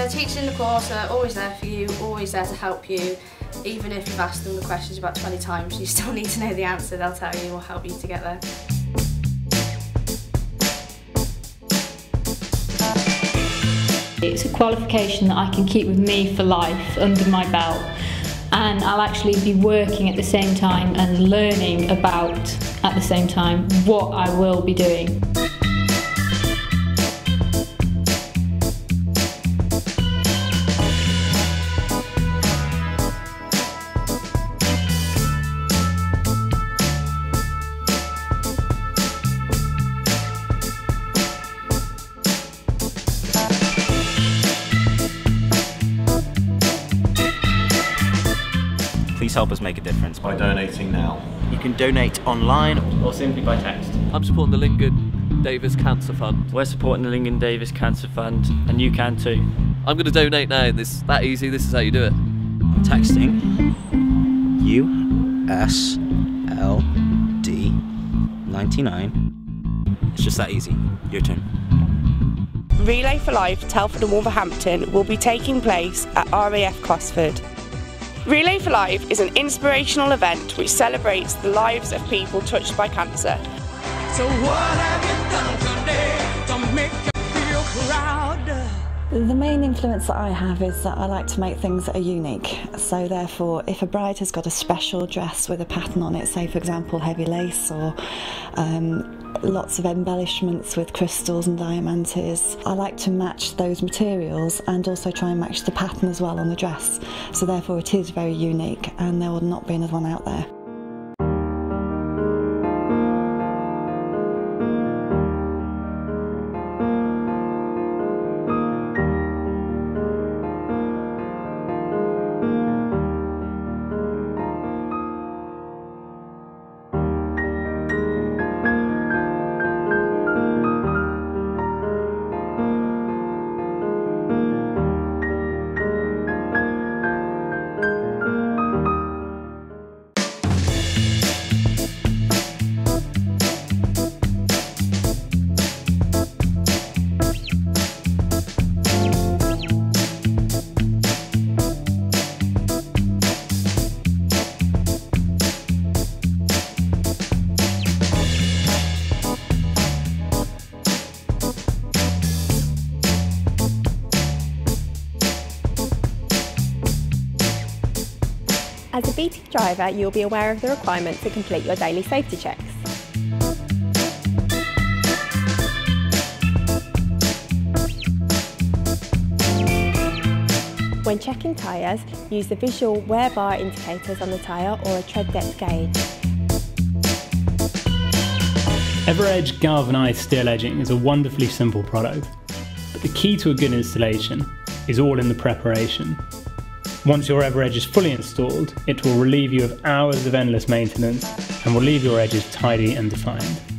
Uh, the teachers in the course are always there for you, always there to help you. Even if you've asked them the questions about 20 times, you still need to know the answer, they'll tell you or help you to get there. It's a qualification that I can keep with me for life under my belt and I'll actually be working at the same time and learning about at the same time what I will be doing. Please help us make a difference by donating now. You can donate online or simply by text. I'm supporting the Lincoln Davis Cancer Fund. We're supporting the Lincoln Davis Cancer Fund, and you can too. I'm going to donate now. This that easy. This is how you do it. Texting U S L D 99. It's just that easy. Your turn. Relay for Life Telford and Wolverhampton will be taking place at RAF Cosford. Relay for Life is an inspirational event which celebrates the lives of people touched by cancer. So The main influence that I have is that I like to make things that are unique. So therefore, if a bride has got a special dress with a pattern on it, say for example heavy lace or um, lots of embellishments with crystals and diamantes. I like to match those materials and also try and match the pattern as well on the dress. So therefore it is very unique and there will not be another one out there. As a BT driver, you'll be aware of the requirement to complete your daily safety checks. When checking tyres, use the visual wear bar indicators on the tyre or a tread depth gauge. EverEdge galvanised steel edging is a wonderfully simple product, but the key to a good installation is all in the preparation. Once your EverEdge is fully installed, it will relieve you of hours of endless maintenance and will leave your edges tidy and defined.